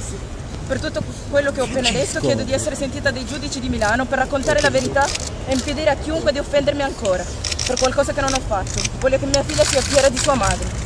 commessi. Per tutto quello che ho appena detto chiedo di essere sentita dai giudici di Milano per raccontare la verità e impedire a chiunque di offendermi ancora per qualcosa che non ho fatto. Voglio che mia figlia sia fiera di sua madre.